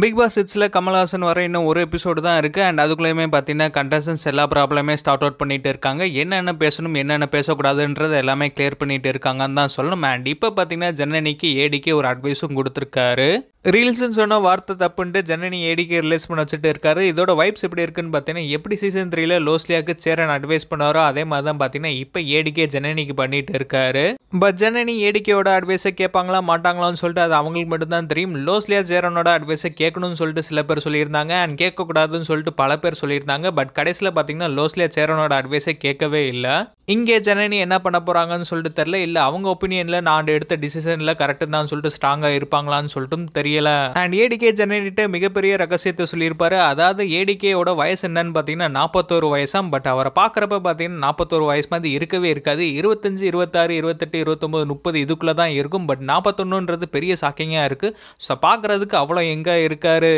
Big pass சிக்ஸில் கமல்ஹாசன் வர இன்னும் ஒரு எபிசோடு தான் இருக்குது அண்ட் அதுக்குள்ளேயுமே பார்த்தீங்கன்னா கண்டஸ்டன்ஸ் எல்லா ப்ராப்ளமே ஸ்டார்ட் அவுட் பண்ணிகிட்டு இருக்காங்க. என்னென்ன பேசணும் என்னென்ன பேசக்கூடாதுன்றது எல்லாமே கிளியர் பண்ணிகிட்டு இருக்காங்கன்னு தான் சொல்லணும். அண்ட் இப்போ பார்த்தீங்கன்னா ஜனனிக்கு ஏடிக்கு ஒரு அட்வைஸும் கொடுத்துருக்காரு. ரீல்ஸ்னு சொன்ன வார்த்தை தப்புன்ட்டு ஜனனி ஏடிக்கு ரிலீஸ் பண்ண வச்சுட்டு இருக்காரு. இதோட வைப்ஸ் எப்படி இருக்குன்னு பார்த்தீங்கன்னா எப்படி சீசன் த்ரீல லோஸ்லியாக்கு சேரன் அட்வைஸ் பண்ணாரோ அதே மாதிரி தான் பார்த்தீங்கன்னா இப்போ ஏடிக்கே ஜனனிக்கு பண்ணிட்டு இருக்காரு. பட் ஜனனி ஏடிக்கையோட அட்வைஸை கேட்பாங்களா மாட்டாங்களான்னு சொல்லிட்டு அது அவங்களுக்கு மட்டும்தான் தெரியும். லோஸ்லியா சேரனோட அட்வைஸை கேட்கணும்னு சொல்லிட்டு சில பேர் சொல்லியிருந்தாங்க. அண்ட் கேட்கக்கூடாதுன்னு சொல்லிட்டு பல பேர் சொல்லியிருந்தாங்க. பட் கடைசியில் பார்த்தீங்கன்னா லோஸ்லியா சேரனோட அட்வைஸை கேட்கவே இல்லை. இங்கே ஜனனி என்ன பண்ண போகிறாங்கன்னு சொல்லிட்டு தெரில இல்லை அவங்க ஒப்பீனியனில் நான் எடுத்த டிசிஷனில் கரெக்டு தான் சொல்லிட்டு ஸ்ட்ராங்காக இருப்பாங்களான்னு சொல்லிட்டும் தெரியல. அண்ட் ஏடிகே ஜனனிட்ட மிகப்பெரிய ரகசியத்தை சொல்லியிருப்பாரு. அதாவது ஏடிகேயோட வயசு என்னன்னு பார்த்தீங்கன்னா நாற்பத்தோரு வயசாம். பட் அவரை பார்க்குறப்ப பார்த்தீங்கன்னா நாற்பத்தோரு வயசு மாதிரி இருக்கவே இருக்காது. இருபத்தஞ்சு இருபத்தாறு இருபத்தெட்டு இருபத்தொம்போது முப்பது இதுக்குள்ளே தான் இருக்கும். பட் நாற்பத்தொன்னுன்றது பெரிய ஷாக்கிங்காக இருக்குது ஸோ பார்க்குறதுக்கு அவ்வளோ எங்கே இருக்காரு?